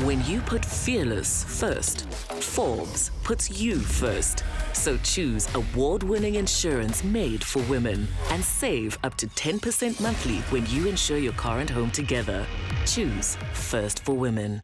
When you put fearless first, Forbes puts you first. So choose award winning insurance made for women and save up to 10% monthly when you insure your car and home together. Choose First for Women.